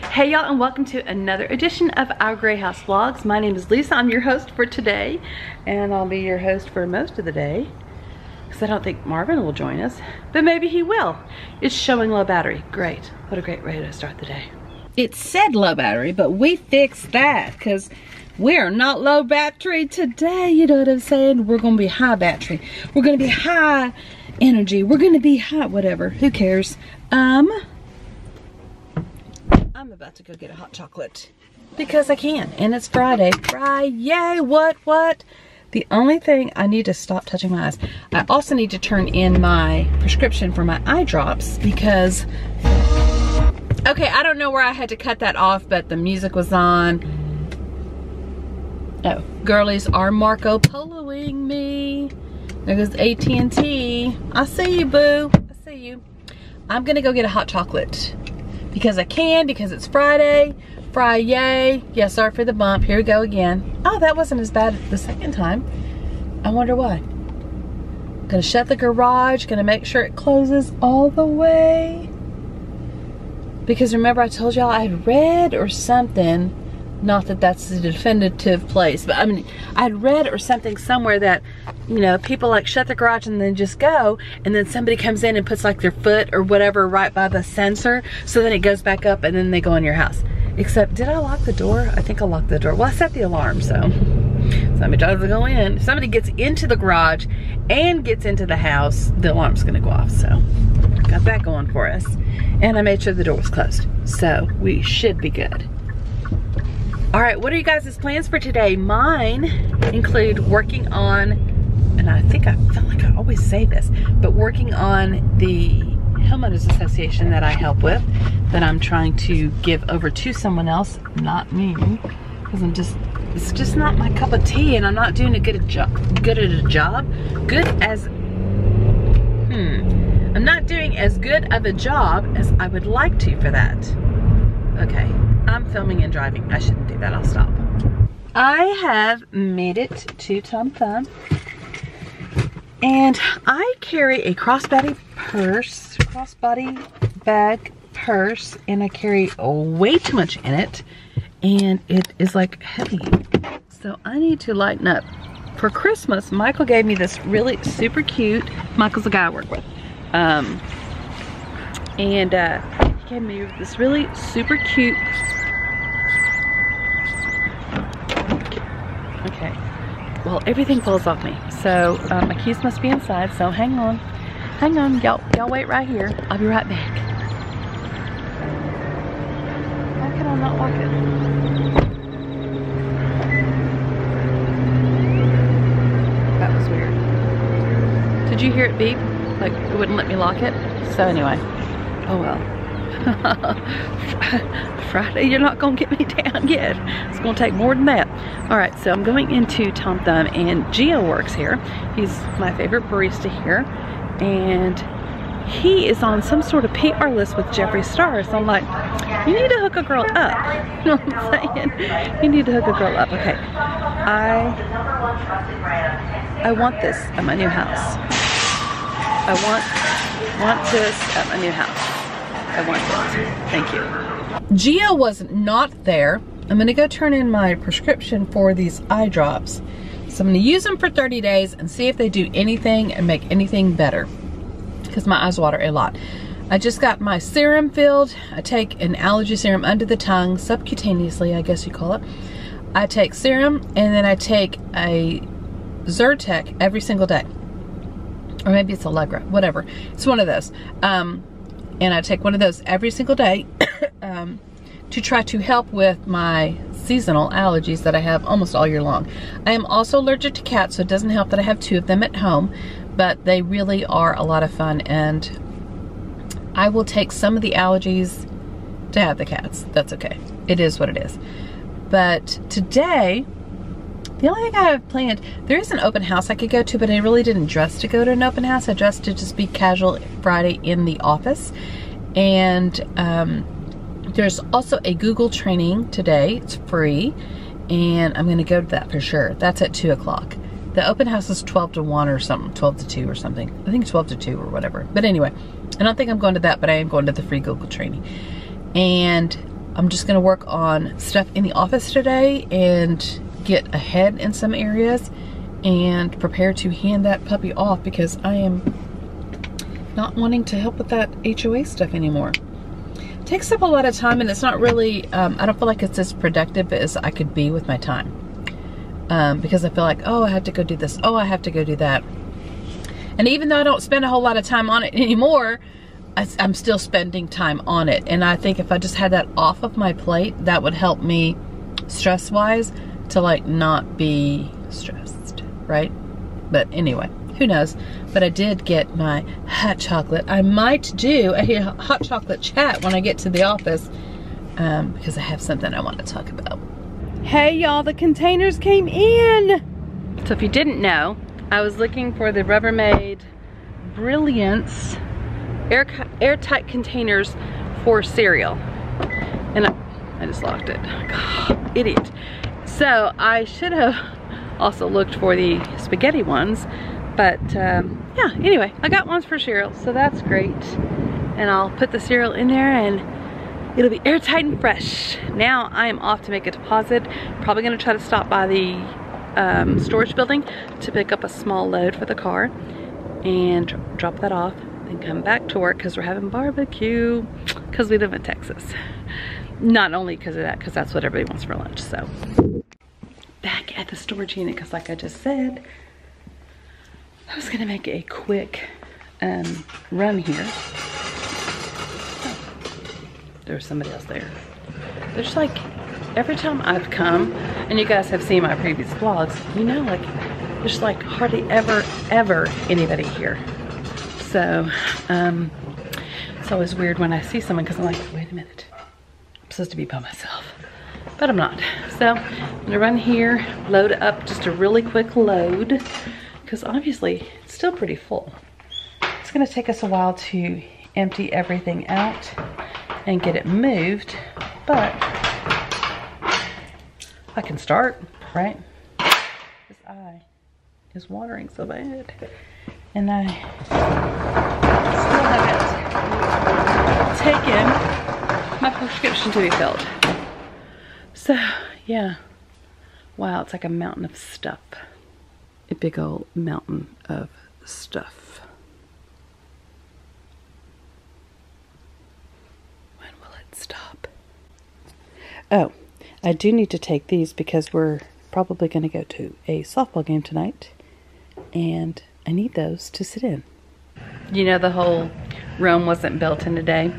Hey y'all and welcome to another edition of our Gray House Vlogs. My name is Lisa, I'm your host for today and I'll be your host for most of the day because I don't think Marvin will join us, but maybe he will. It's showing low battery, great. What a great way to start the day. It said low battery, but we fixed that because we're not low battery today, you know what I'm saying? We're gonna be high battery. We're gonna be high energy. We're gonna be high, whatever, who cares? Um, I'm about to go get a hot chocolate because I can. And it's Friday. Friday, yay! what, what? The only thing I need to stop touching my eyes. I also need to turn in my prescription for my eye drops because, okay, I don't know where I had to cut that off, but the music was on. Oh, girlies are Marco Poloing me. There goes AT&T. I see you, boo. I see you. I'm gonna go get a hot chocolate because I can, because it's Friday. Friday. Yeah, sorry for the bump. Here we go again. Oh, that wasn't as bad the second time. I wonder why. Gonna shut the garage, gonna make sure it closes all the way. Because remember I told y'all I had read or something, not that that's the definitive place, but I mean, I had read or something somewhere that, you know, people like shut the garage and then just go, and then somebody comes in and puts like their foot or whatever right by the sensor, so then it goes back up and then they go in your house. Except, did I lock the door? I think I locked the door. Well, I set the alarm, so somebody tries to go in. If somebody gets into the garage and gets into the house, the alarm's gonna go off, so got that going for us. And I made sure the door was closed, so we should be good. All right, what are you guys' plans for today? Mine include working on, and I think I feel like I always say this, but working on the homeowners association that I help with, that I'm trying to give over to someone else, not me, because I'm just, it's just not my cup of tea, and I'm not doing a good job, good at a job, good as, hmm, I'm not doing as good of a job as I would like to for that. Okay, I'm filming and driving. I shouldn't do that, I'll stop. I have made it to Tom Thumb. And I carry a crossbody purse, crossbody bag purse, and I carry way too much in it. And it is like heavy. So I need to lighten up. For Christmas, Michael gave me this really super cute, Michael's a guy I work with. Um, and uh, gave me this really super cute Okay. Well, everything falls off me. So um, my keys must be inside. So hang on. Hang on. Y'all y'all wait right here. I'll be right back. How can I not lock it? That was weird. Did you hear it beep? Like it wouldn't let me lock it? So anyway. Oh well. Friday, you're not gonna get me down yet. It's gonna take more than that. All right, so I'm going into Tom Thumb and Gio works here. He's my favorite barista here. And he is on some sort of PR list with Jeffree Star. So I'm like, you need to hook a girl up. You know what I'm saying? You need to hook a girl up. Okay. I I want this at my new house. I want want this at my new house. I want it. Thank you. Gia was not there. I'm gonna go turn in my prescription for these eye drops. So I'm gonna use them for 30 days and see if they do anything and make anything better. Because my eyes water a lot. I just got my serum filled. I take an allergy serum under the tongue, subcutaneously, I guess you call it. I take serum and then I take a Zyrtec every single day. Or maybe it's Allegra, whatever. It's one of those. Um, and I take one of those every single day um, to try to help with my seasonal allergies that I have almost all year long. I am also allergic to cats, so it doesn't help that I have two of them at home, but they really are a lot of fun, and I will take some of the allergies to have the cats. That's okay. It is what it is. But today, the only thing I have planned, there is an open house I could go to, but I really didn't dress to go to an open house. I dressed to just be casual Friday in the office. And um, there's also a Google training today. It's free. And I'm going to go to that for sure. That's at 2 o'clock. The open house is 12 to 1 or something, 12 to 2 or something. I think 12 to 2 or whatever. But anyway, I don't think I'm going to that, but I am going to the free Google training. And I'm just gonna work on stuff in the office today and get ahead in some areas and prepare to hand that puppy off because I am not wanting to help with that HOA stuff anymore. It takes up a lot of time and it's not really, um, I don't feel like it's as productive as I could be with my time. Um, because I feel like, oh, I have to go do this. Oh, I have to go do that. And even though I don't spend a whole lot of time on it anymore, I, I'm still spending time on it. And I think if I just had that off of my plate, that would help me stress wise to like not be stressed, right? But anyway, who knows? But I did get my hot chocolate. I might do a hot chocolate chat when I get to the office um, because I have something I want to talk about. Hey y'all, the containers came in. So if you didn't know, I was looking for the Rubbermaid Brilliance air, airtight containers for cereal. And I, I just locked it. God, idiot. So I should have also looked for the spaghetti ones, but um, yeah, anyway, I got ones for cereal, so that's great. And I'll put the cereal in there and it'll be airtight and fresh. Now I am off to make a deposit. Probably gonna try to stop by the um, storage building to pick up a small load for the car and drop that off and come back to work because we're having barbecue because we live in Texas. Not only because of that, because that's what everybody wants for lunch, so. Back at the storage unit because like I just said, I was gonna make a quick um, run here. There's somebody else there. There's like, every time I've come, and you guys have seen my previous vlogs, you know, like, there's like hardly ever, ever anybody here. So, um, it's always weird when I see someone because I'm like, wait a minute, I'm supposed to be by myself, but I'm not. So I'm gonna run here, load up just a really quick load because obviously it's still pretty full. It's gonna take us a while to empty everything out and get it moved, but I can start, right? This eye is watering so bad. And I still haven't taken my prescription to be filled. So, yeah. Wow, it's like a mountain of stuff. A big old mountain of stuff. When will it stop? Oh, I do need to take these because we're probably going to go to a softball game tonight. And I need those to sit in. You know the whole Rome wasn't built in a day?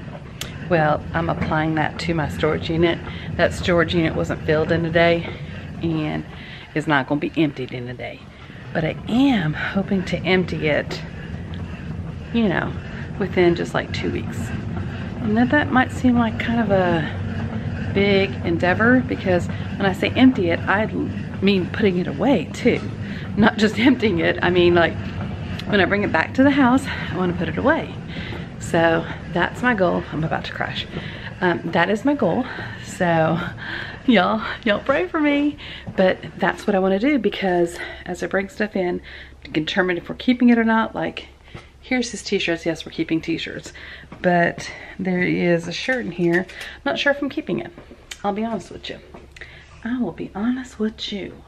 Well, I'm applying that to my storage unit. That storage unit wasn't filled in a day and it's not going to be emptied in a day. But I am hoping to empty it, you know, within just like two weeks. And that, that might seem like kind of a big endeavor because when I say empty it, I mean putting it away too. Not just emptying it, I mean like when I bring it back to the house, I want to put it away. So that's my goal. I'm about to crash. Um, that is my goal. So y'all, y'all pray for me. But that's what I want to do because as I bring stuff in, to determine if we're keeping it or not, like Here's his t-shirts. Yes, we're keeping t-shirts. But there is a shirt in here. I'm not sure if I'm keeping it. I'll be honest with you. I will be honest with you.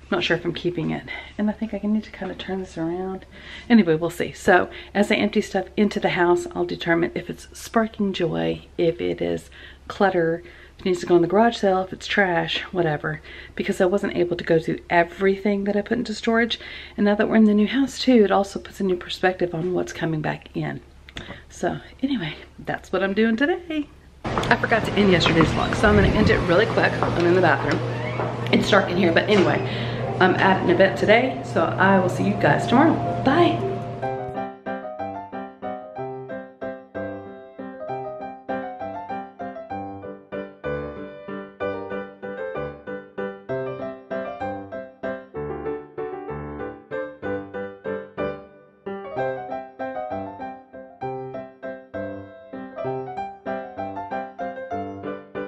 I'm not sure if I'm keeping it. And I think I need to kind of turn this around. Anyway, we'll see. So as I empty stuff into the house, I'll determine if it's sparking joy, if it is clutter, it needs to go in the garage sale, if it's trash, whatever. Because I wasn't able to go through everything that I put into storage. And now that we're in the new house too, it also puts a new perspective on what's coming back in. So anyway, that's what I'm doing today. I forgot to end yesterday's vlog, so I'm gonna end it really quick. I'm in the bathroom. It's dark in here, but anyway, I'm at an event today, so I will see you guys tomorrow. Bye.